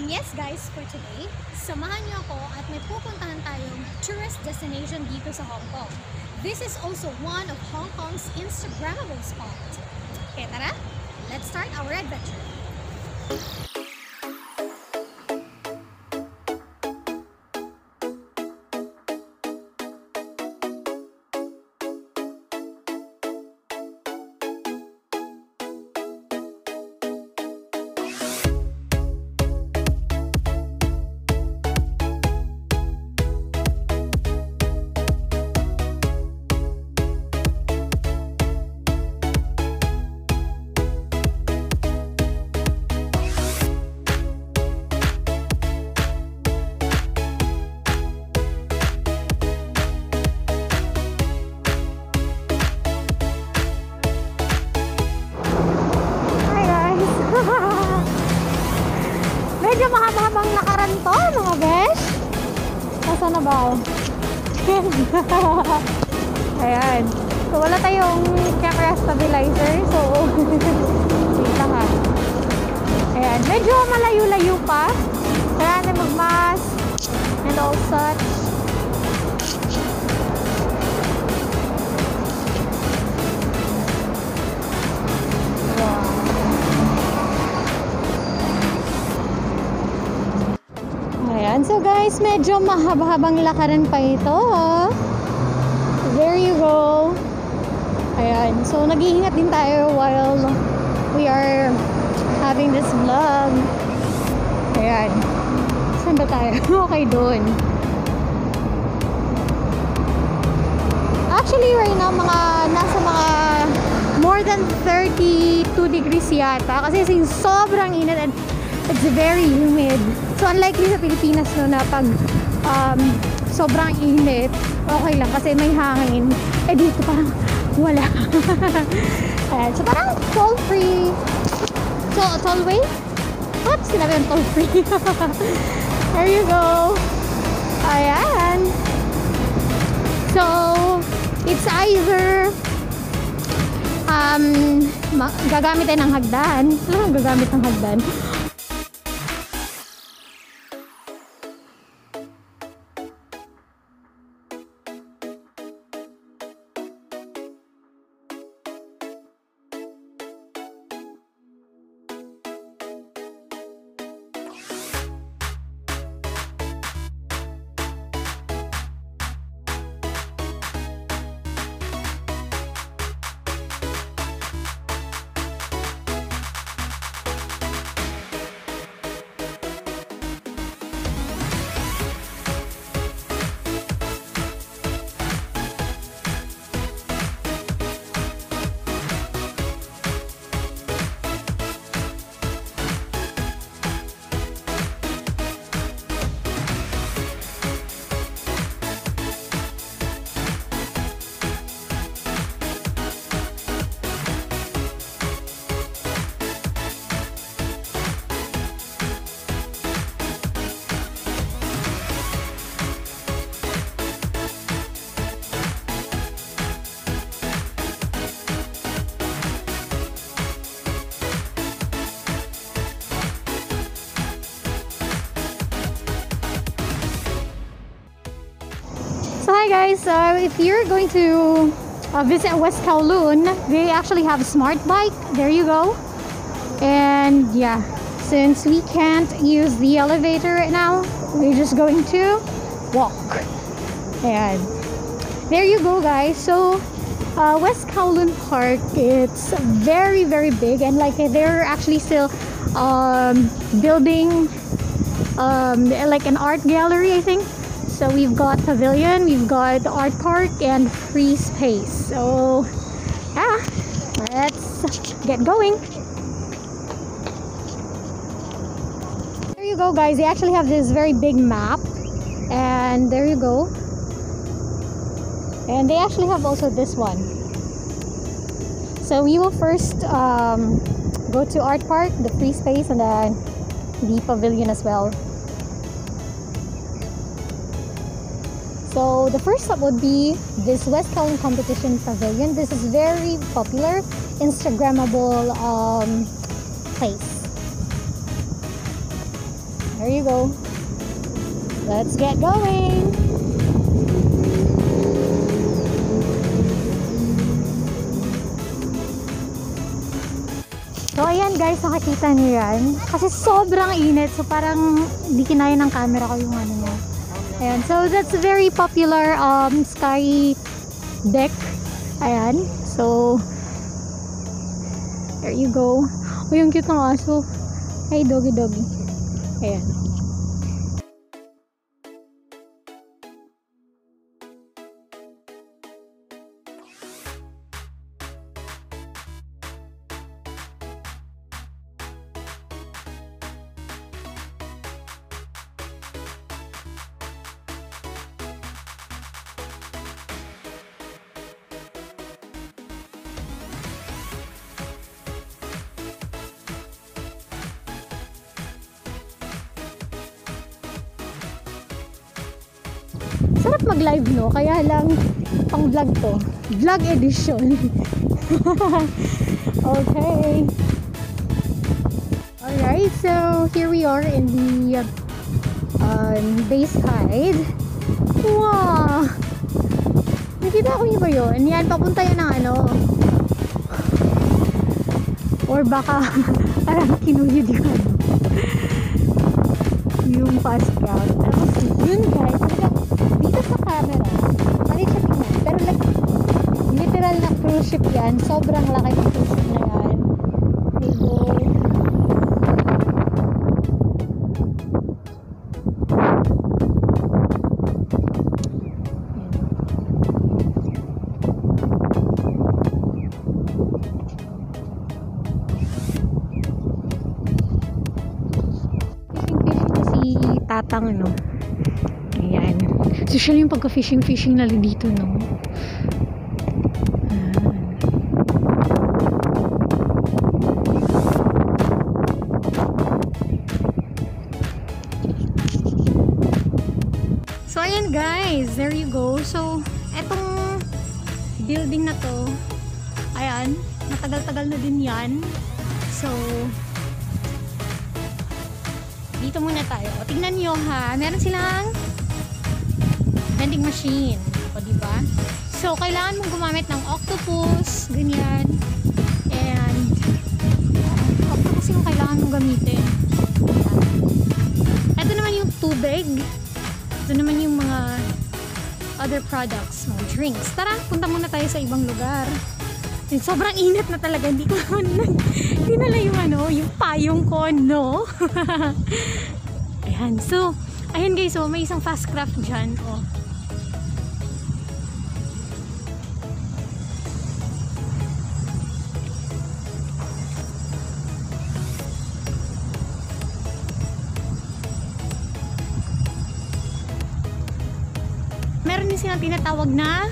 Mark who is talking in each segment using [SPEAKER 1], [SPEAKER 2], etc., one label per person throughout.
[SPEAKER 1] And yes guys, for today, samahan niyo ako at may pupuntahan tayong tourist destination dito sa Hong Kong. This is also one of Hong Kong's Instagrammable spot. Okay, tara, let's start our adventure. Na ba? Ayan. So wala tayong camera stabilizer. So, wait lang ha. Ayan. Medyo malayo-layo pa. Kaya natin mag-mask and all such. Guys, medyo mahaba-habang lakaran pa ito. oh. There you go. Ayan. So nag-iingat din tayo while we are having this vlog. Ayan. Saan ba tayo? okay, doon. Actually, right now, mga nasa mga more than 32 degrees yata. Kasi sobrang init and it's very humid. So, unlikely sa Pilipinas no, na pag um, sobrang init, okay lang kasi may hangin. Eh, dito parang wala. Ayan. So, parang toll free. So, tollway? What? Sinabi yung toll free. There you go. Ayan. So, it's either um, gagamit tayo ng hagdan. Ano gagamit ng hagdan? Guys, uh, if you're going to uh, visit West Kowloon, they actually have a smart bike. There you go. And yeah, since we can't use the elevator right now, we're just going to walk. And there you go guys. So uh, West Kowloon Park, it's very very big and like they're actually still um, building um, like an art gallery I think so we've got pavilion, we've got art park, and free space. So yeah, let's get going. There you go, guys. They actually have this very big map, and there you go. And they actually have also this one. So we will first um, go to art park, the free space, and then the pavilion as well. So the first stop would be this West Kowloon Competition Pavilion. This is very popular, Instagrammable um, place. There you go. Let's get going. So, ayan guys, nakikita niyo yan. Kasi sobrang init. So, parang di kinaya ng camera ko yung ano niya. Ayan. So, that's a very popular um, sky deck. Ayan. So, there you go. O, yung cute ng aso. Hey, doggy doggy. Ayan. Mag-live, no? Kaya lang, pang vlog to. Vlog edition. okay. Alright, so here we are in the um, base side. Wow! Nakita ko niyo ba yun? Yan, papunta yan ng ano. Or baka parang kinuyod ano. Yung fast count. Tapos yun guys, yan. Sobrang laki ng ship na yan. Digo. Tatang, ano. Ayan. Social yung pagka-fishing-fishing na dito, no? Ayan. Guys. There you go. So, etong building na to, ayan, matagal-tagal na din yan. So, dito muna tayo. O, tingnan nyo ha. Meron silang vending machine. O, diba? So, kailangan mong gumamit ng octopus, ganyan. And, octopus yung kailangan mong gamitin. Ito naman yung tubig. Ito naman yung mga other products, mga drinks. Tara, punta muna tayo sa ibang lugar. And sobrang init na talaga. Hindi ko lang yung ano, yung payong ko, no? ayan, so, ayan guys, so, may isang fast craft dyan, oh. Tinatawag na.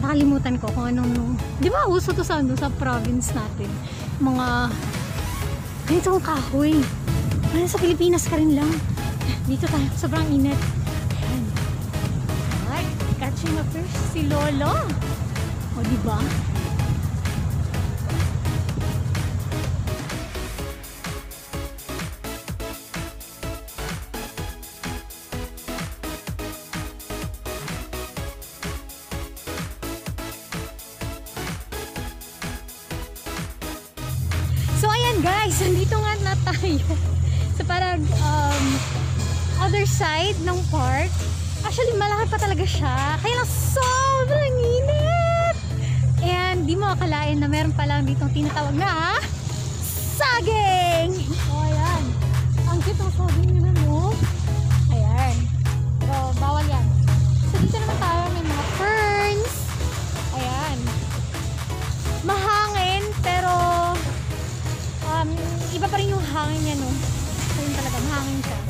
[SPEAKER 1] Nakalimutan ko kung anong di ba uso to sa, ano, sa province natin? Mga ganitong kahoy. Ano sa Pilipinas ka rin lang. Dito tayo sobrang init. Ayan. ay catching a fish si Lolo. O di side ng park. Actually, malaki pa talaga siya. Kaya lang sobrang init! And di mo akalain na meron pa lang ditong tinatawag na saging! O ayan. Ang cute ng saging nila, no? Ayan. Pero bawal yan. So dito naman tayo may mga ferns. Ayan. Mahangin, pero um, iba pa rin yung hangin niya, no? So, talaga, mahangin siya.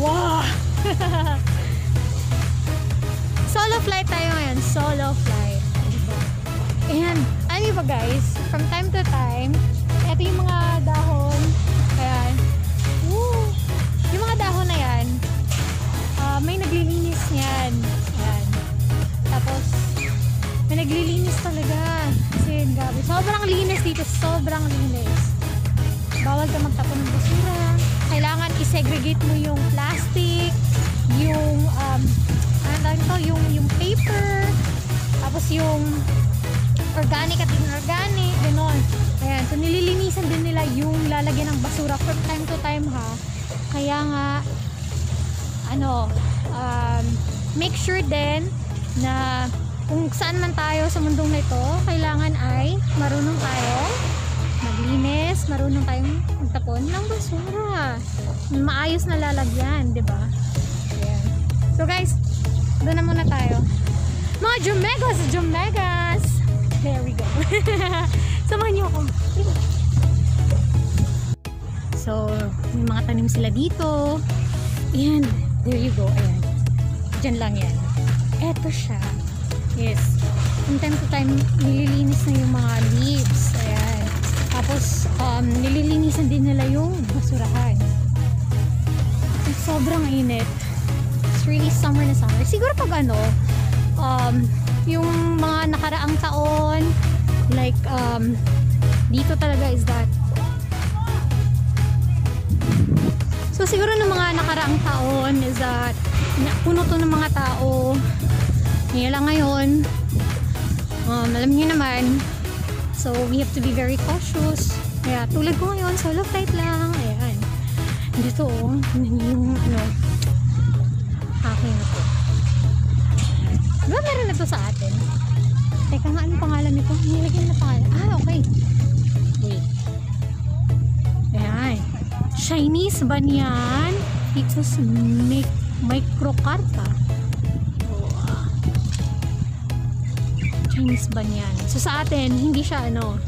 [SPEAKER 1] Wow! Solo flight tayo ngayon. Solo flight. Ayan. Ano ba guys? From time to time, ito yung mga dahon. Ayan. Woo! Yung mga dahon na yan, ah, may naglilinis niyan. Ayan. Tapos, may naglilinis talaga. Kasi, gabi. Sobrang linis dito. Sobrang linis. Bawal ka magtapon ng basura. Sinegregate mo yung plastic, yung, um, ano ito, yung, yung paper, tapos yung organic at inorganic, gano'n. Ayan, so nililinisan din nila yung lalagyan ng basura from time to time ha. Kaya nga, ano, um, make sure din na kung saan man tayo sa mundong na ito, kailangan ay marunong tayo maglinis, marunong tayong magtapon ng basura. Maayos na lalagyan, di ba? Ayan. So guys, doon na muna tayo. Mga Jumegas! Jumegas! There we go. Samahan niyo ako. So, may mga tanim sila dito. Ayan. There you go. Ayan. Diyan lang yan. Eto siya. Yes. From time to time, nililinis na yung mga leaves. Tapos, um, nililinisan din nila yung basurahan. Sobrang init. It's really summer na summer. Siguro pag ano, um, yung mga nakaraang taon, like, um, dito talaga is that So siguro ng mga nakaraang taon is that puno to ng mga tao. Ngayon lang ngayon. Um, alam niyo naman. So we have to be very cautious. Kaya tulad ko ngayon, solo flight lang. Ayan. Dito oh, yun yung ano, aking ito. Diba meron na to sa atin? Teka nga, anong pangalan nito? Nilagyan na pangalan. Ah, okay. Wait. Ayan. Chinese banyan. Pixos mic microcarpa. Chinese banyan. So sa atin, hindi siya ano.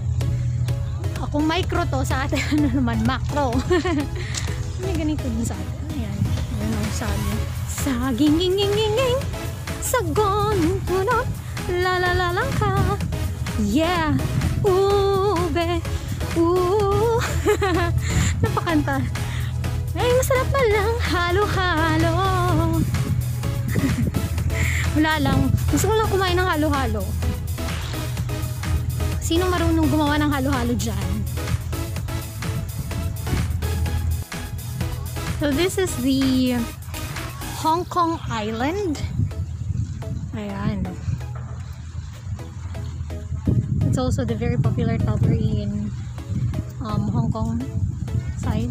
[SPEAKER 1] Kung micro to, sa atin ano naman, macro. May ganito din sa atin. Ayan. Ayan ang sabi. Saging, ging, ging, ging, ging. Sagon, punot. La, la, la, lang ka. Yeah. Ube. Ooh. Napakanta. Ay, masarap na lang. Halo-halo. Wala lang. Gusto ko lang kumain ng halo-halo. Sino marunong gumawa ng halo-halo dyan? So this is the Hong Kong Island. Ayan. It's also the very popular tower in um, Hong Kong side.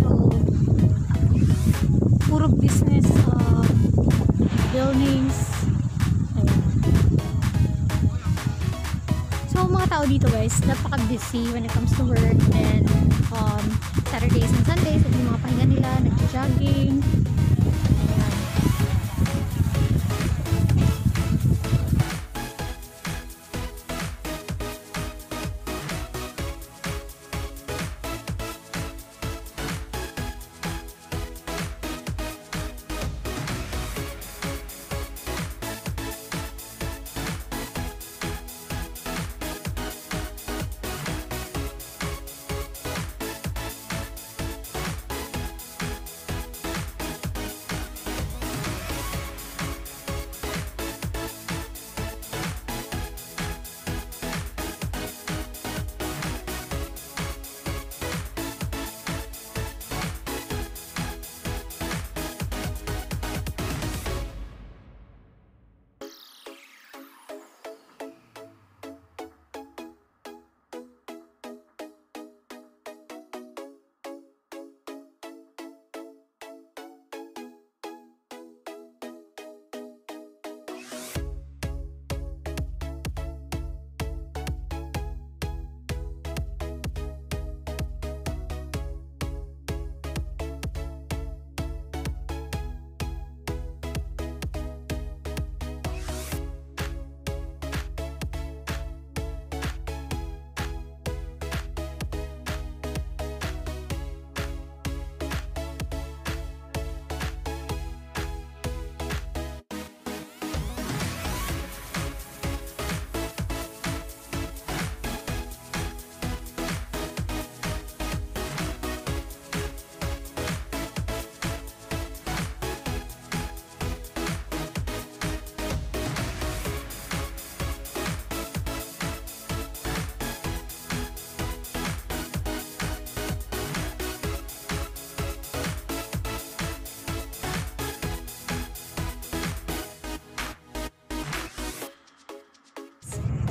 [SPEAKER 1] So, puro business uh, buildings. Tao dito guys, napaka-busy when it comes to work and um, Saturdays and Sundays, yung mga pahinga nila, nag-jogging.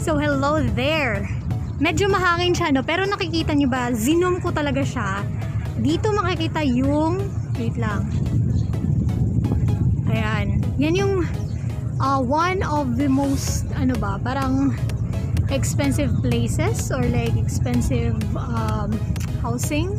[SPEAKER 1] So, hello there. Medyo mahangin siya, no? Pero nakikita nyo ba, zoom ko talaga siya. Dito makikita yung, wait lang. Ayan. Yan yung uh, one of the most, ano ba, parang expensive places or like expensive um, housing